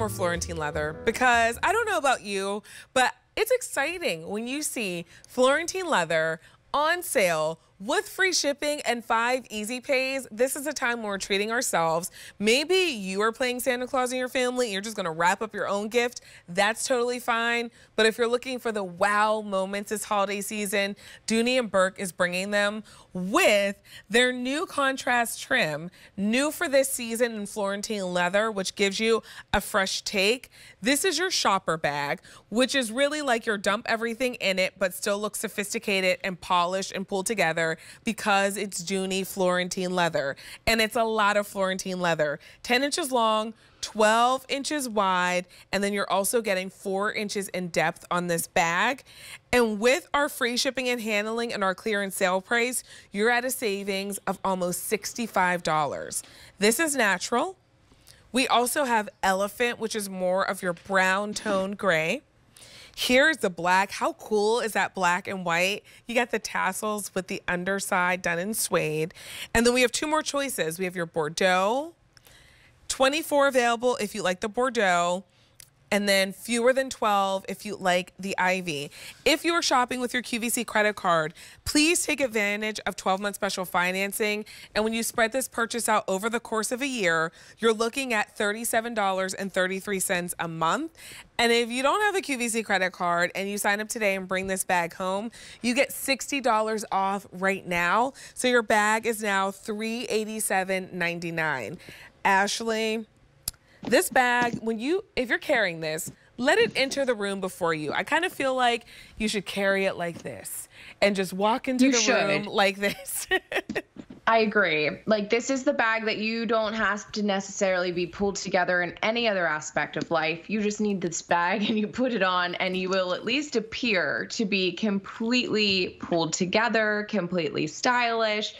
more Florentine leather because I don't know about you, but it's exciting when you see Florentine leather on sale with free shipping and five easy pays, this is a time we're treating ourselves. Maybe you are playing Santa Claus in your family, you're just gonna wrap up your own gift. That's totally fine. But if you're looking for the wow moments this holiday season, Dooney and Bourke is bringing them with their new contrast trim, new for this season in Florentine leather, which gives you a fresh take. This is your shopper bag, which is really like your dump everything in it, but still looks sophisticated and polished and pulled together leather because it's Dooney Florentine leather. And it's a lot of Florentine leather. 10 inches long, 12 inches wide, and then you're also getting four inches in depth on this bag. And with our free shipping and handling and our clearance sale price, you're at a savings of almost $65. This is natural. We also have elephant, which is more of your brown tone gray. Here's the black. How cool is that black and white? You got the tassels with the underside done in suede. And then we have two more choices. We have your Bordeaux, 24 available if you like the Bordeaux and then fewer than 12 if you like the Ivy. If you are shopping with your QVC credit card, please take advantage of 12-month special financing. And when you spread this purchase out over the course of a year, you're looking at $37.33 a month. And if you don't have a QVC credit card and you sign up today and bring this bag home, you get $60 off right now. So your bag is now $387.99. Ashley, this bag, when you, if you're carrying this, let it enter the room before you. I kind of feel like you should carry it like this and just walk into you the should. room like this. I agree. Like this is the bag that you don't have to necessarily be pulled together in any other aspect of life. You just need this bag and you put it on and you will at least appear to be completely pulled together, completely stylish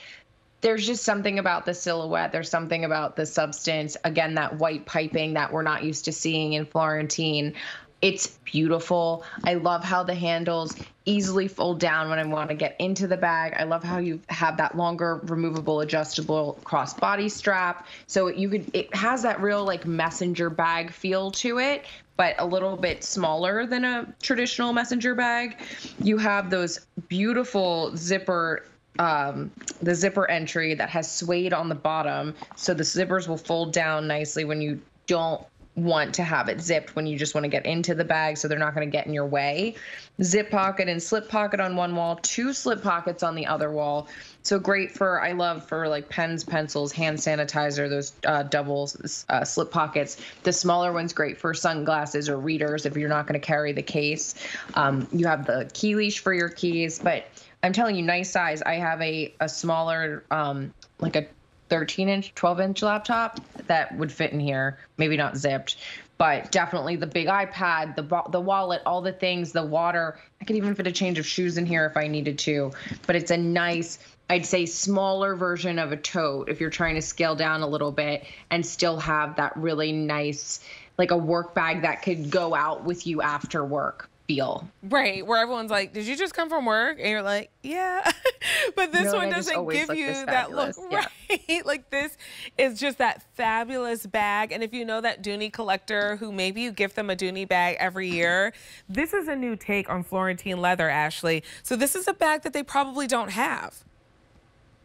there's just something about the silhouette. There's something about the substance. Again, that white piping that we're not used to seeing in Florentine. It's beautiful. I love how the handles easily fold down when I want to get into the bag. I love how you have that longer removable adjustable crossbody strap. So you could it has that real like messenger bag feel to it, but a little bit smaller than a traditional messenger bag. You have those beautiful zipper um, the zipper entry that has suede on the bottom. So the zippers will fold down nicely when you don't want to have it zipped when you just want to get into the bag so they're not going to get in your way. Zip pocket and slip pocket on one wall, two slip pockets on the other wall. So great for, I love for like pens, pencils, hand sanitizer, those uh, double uh, slip pockets. The smaller one's great for sunglasses or readers if you're not going to carry the case. Um, you have the key leash for your keys, but I'm telling you, nice size. I have a a smaller, um, like a 13 inch, 12 inch laptop that would fit in here. Maybe not zipped, but definitely the big iPad, the the wallet, all the things, the water. I could even fit a change of shoes in here if I needed to. But it's a nice. I'd say smaller version of a tote if you're trying to scale down a little bit and still have that really nice like a work bag that could go out with you after work feel. Right, where everyone's like, "Did you just come from work?" And you're like, "Yeah," but this one doesn't give you that look. Yeah. Right, like this is just that fabulous bag. And if you know that Dooney collector who maybe you gift them a Dooney bag every year, this is a new take on Florentine leather, Ashley. So this is a bag that they probably don't have.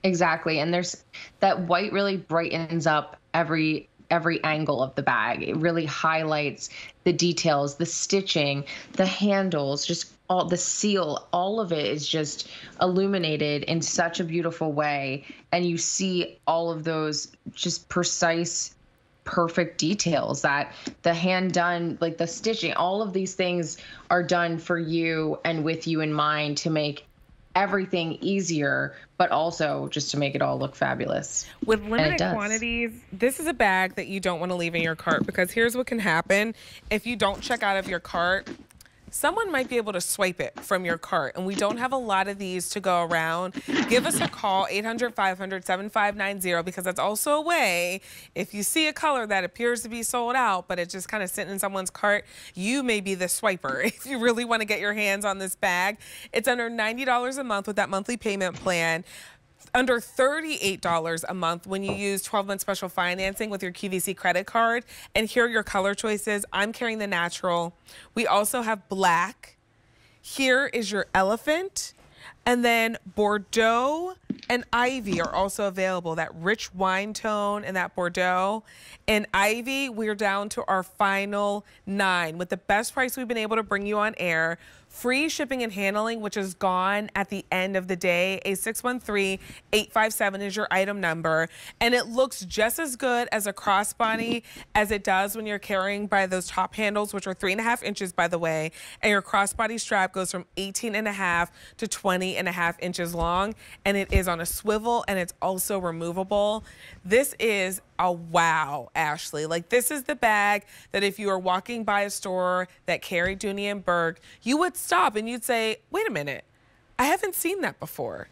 Exactly, and there's that white really brightens up every every angle of the bag. It really highlights the details, the stitching, the handles, just all the seal, all of it is just illuminated in such a beautiful way. And you see all of those just precise perfect details that the hand done like the stitching all of these things are done for you and with you in mind to make everything easier, but also just to make it all look fabulous. With limited quantities, this is a bag that you don't want to leave in your cart because here's what can happen if you don't check out of your cart someone might be able to swipe it from your cart and we don't have a lot of these to go around, give us a call, 800-500-7590 because that's also a way, if you see a color that appears to be sold out, but it's just kind of sitting in someone's cart, you may be the swiper if you really want to get your hands on this bag. It's under $90 a month with that monthly payment plan. Under $38 a month when you use 12 month special financing with your QVC credit card. And here are your color choices. I'm carrying the natural. We also have black. Here is your elephant. And then Bordeaux and Ivy are also available. That rich wine tone and that Bordeaux. And Ivy, we're down to our final nine with the best price we've been able to bring you on air. Free shipping and handling, which is gone at the end of the day. A 613-857 is your item number. And it looks just as good as a crossbody as it does when you're carrying by those top handles, which are three and a half inches, by the way. And your crossbody strap goes from 18 and a half to 20 and a half inches long. And it is on a swivel and it's also removable. This is a wow, Ashley. Like this is the bag that if you were walking by a store that carried Dooney and Bourke, you would stop and you'd say, wait a minute, I haven't seen that before.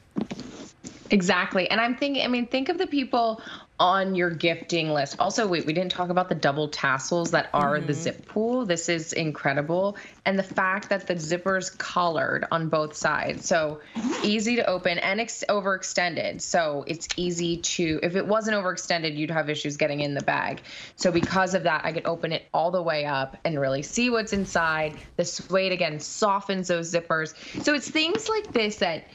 Exactly. And I'm thinking, I mean, think of the people on your gifting list. Also, wait, we didn't talk about the double tassels that are mm-hmm. the zip pull. This is incredible. And the fact that the zipper's collared on both sides. So easy to open and ex- overextended. So it's easy to, if it wasn't overextended, you'd have issues getting in the bag. So because of that, I could open it all the way up and really see what's inside. The suede again softens those zippers. So it's things like this that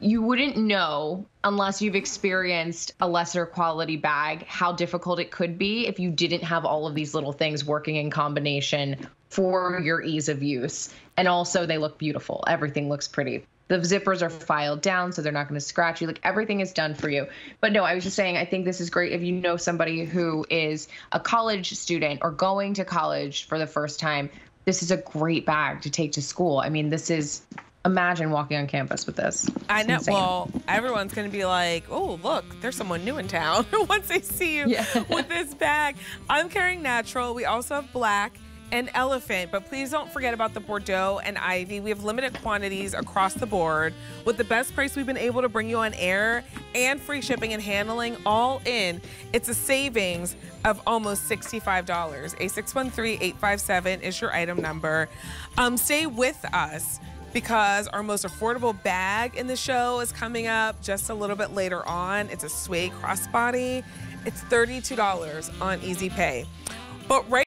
you wouldn't know unless you've experienced a lesser quality bag how difficult it could be if you didn't have all of these little things working in combination for your ease of use. And also, they look beautiful. Everything looks pretty. The zippers are filed down, so they're not going to scratch you. Like everything is done for you. But no, I was just saying, I think this is great if you know somebody who is a college student or going to college for the first time. This is a great bag to take to school. I mean, this is imagine walking on campus with this. It's I know. Insane. Well, everyone's going to be like, oh, look, there's someone new in town once they see you yeah. with this bag. I'm carrying natural. We also have black and elephant, but please don't forget about the Bordeaux and Ivy. We have limited quantities across the board with the best price we've been able to bring you on air and free shipping and handling all in. It's a savings of almost $65. A 613-857 is your item number. Um, stay with us because our most affordable bag in the show is coming up just a little bit later on. It's a suede crossbody. It's $32 on Easy Pay. But right